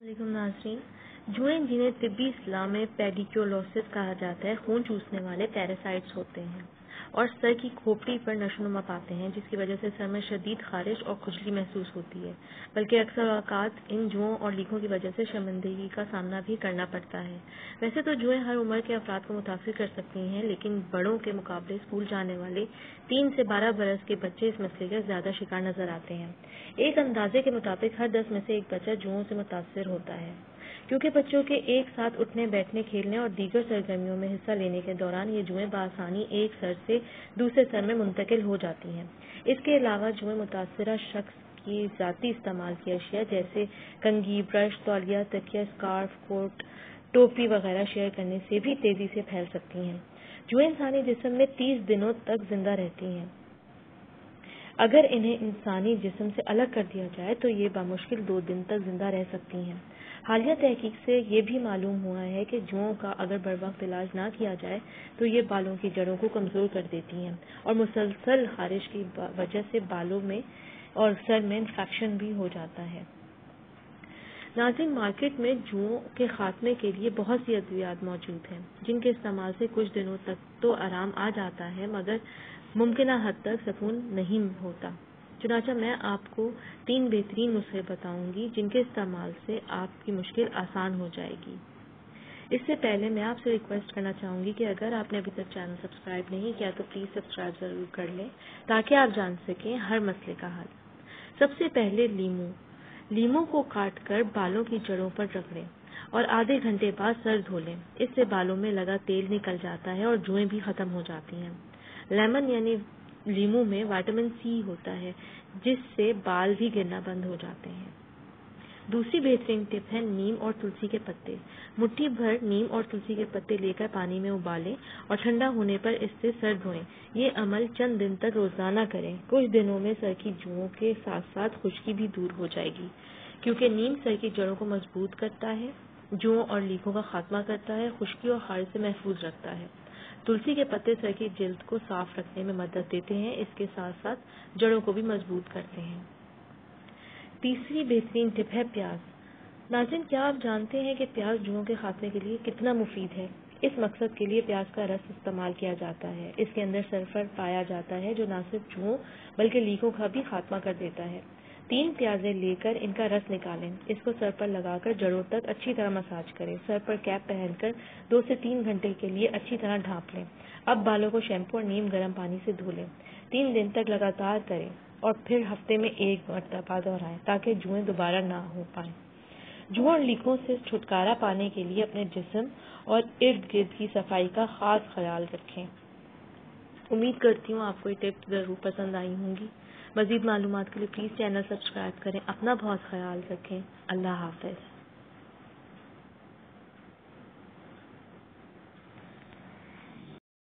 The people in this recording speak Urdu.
علیکم ناظرین۔ جوئیں جنہیں طبی اسلام میں پیڈیکیولوسس کہا جاتا ہے، خون چوسنے والے پیراسائٹس ہوتے ہیں۔ اور سر کی کھوپڑی پر نشو نما پاتے ہیں، جس کی وجہ سے سر میں شدید خارش اور کھجلی محسوس ہوتی ہے۔ بلکہ اکثر اوقات ان جوؤں اور لیکھوں کی وجہ سے شرمندگی کا سامنا بھی کرنا پڑتا ہے۔ ویسے تو جوئیں ہر عمر کے افراد کو متاثر کر سکتی ہیں، لیکن بڑوں کے مقابلے اسکول جانے والے تین سے بارہ برس کے بچے اس مسئلے کا زیادہ شکار نظر آتے ہیں۔ ایک اندازے کے مطابق ہر دس میں سے ایک بچہ جوؤں سے متاثر ہوتا ہے۔ کیونکہ بچوں کے ایک ساتھ اٹھنے، بیٹھنے، کھیلنے اور دیگر سرگرمیوں میں حصہ لینے کے دوران یہ جوئیں بآسانی ایک سر سے دوسرے سر میں منتقل ہو جاتی ہیں۔ اس کے علاوہ جوئیں متاثرہ شخص کی ذاتی استعمال کی اشیاء جیسے کنگھی، برش، تولیہ تکیا اسکارف کوٹ، ٹوپی وغیرہ شیئر کرنے سے بھی تیزی سے پھیل سکتی ہیں۔ جوئیں انسانی جسم میں تیس دنوں تک زندہ رہتی ہیں۔ اگر انہیں انسانی جسم سے الگ کر دیا جائے تو یہ بامشکل دو دن تک زندہ رہ سکتی ہیں۔ حالیہ تحقیق سے یہ بھی معلوم ہوا ہے کہ جوؤں کا اگر بر وقت علاج نہ کیا جائے تو یہ بالوں کی جڑوں کو کمزور کر دیتی ہیں اور مسلسل خارش کی وجہ سے بالوں میں اور سر میں انفیکشن بھی ہو جاتا ہے۔ ناظرین، مارکیٹ میں جوؤں کے خاتمے کے لیے بہت سی ادویات موجود ہیں، جن کے استعمال سے کچھ دنوں تک تو آرام آ جاتا ہے، مگر ممکنہ حد تک سکون نہیں ہوتا۔ چنانچہ میں آپ کو تین بہترین نسخے بتاؤں گی جن کے استعمال سے آپ کی مشکل آسان ہو جائے گی۔ اس سے پہلے میں آپ سے ریکویسٹ کرنا چاہوں گی کہ اگر آپ نے ابھی تک چینل سبسکرائب نہیں کیا تو پلیز سبسکرائب ضرور کر لیں تاکہ آپ جان سکیں ہر مسئلے کا حل۔ سب سے پہلے لیمو۔ لیمو کو کاٹ کر بالوں کی جڑوں پر رگڑیں اور آدھے گھنٹے بعد سر دھو لیں۔ اس سے بالوں میں لگا تیل نکل جاتا ہے اور جوئیں بھی ختم ہو جاتی ہیں۔ لیمن یعنی لیمو میں وائٹامن سی ہوتا ہے، جس سے بال بھی گرنا بند ہو جاتے ہیں۔ دوسری بہترین ٹپ ہے نیم اور تلسی کے پتے۔ مٹھی بھر نیم اور تلسی کے پتے لے کر پانی میں ابالیں اور ٹھنڈا ہونے پر اس سے سر دھوئیں۔ یہ عمل چند دن تک روزانہ کریں۔ کچھ دنوں میں سر کی جوؤں کے ساتھ ساتھ خشکی بھی دور ہو جائے گی، کیونکہ نیم سر کی جڑوں کو مضبوط کرتا ہے جوؤں اور لیکھوں کا خاتمہ کرتا ہے، خشکی اور خارج سے محفوظ رکھتا ہے۔ تلسی کے پتے سر کی جلد کو صاف رکھنے میں مدد دیتے ہیں، اس کے ساتھ ساتھ جڑوں کو بھی مضبوط کرتے ہیں۔ تیسری بہترین ٹپ ہے پیاز۔ ناظرین، کیا آپ جانتے ہیں کہ پیاز جوؤں کے خاتمے کے لیے کتنا مفید ہے؟ اس مقصد کے لیے پیاز کا رس استعمال کیا جاتا ہے۔ اس کے اندر سلفر پایا جاتا ہے جو نہ صرف جوؤں بلکہ لیکوں کا بھی خاتمہ کر دیتا ہے۔ تین پیازیں لے کر ان کا رس نکالیں۔ اس کو سر پر لگا کر جڑوں تک اچھی طرح مساج کریں۔ سر پر کیپ پہن کر دو سے تین گھنٹے کے لیے اچھی طرح ڈھانپ لیں۔ اب بالوں کو شیمپو اور نیم گرم پانی سے دھو لیں۔ تین دن تک لگاتار کریں۔ اور پھر ہفتے میں ایک مرتبہ دہرائیں تاکہ جوئیں دوبارہ نہ ہو پائیں۔ جو اور لیکوں سے چھٹکارا پانے کے لیے اپنے جسم اور ارد گرد کی صفائی کا خاص خیال رکھیں۔ امید کرتی ہوں آپ کو یہ ٹپ ضرور پسند آئی ہوں گی۔ مزید معلومات کے لیے پلیز چینل سبسکرائب کریں، اپنا بہت خیال رکھیں۔ اللہ حافظ۔